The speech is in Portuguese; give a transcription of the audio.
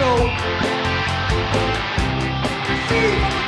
show. Viva!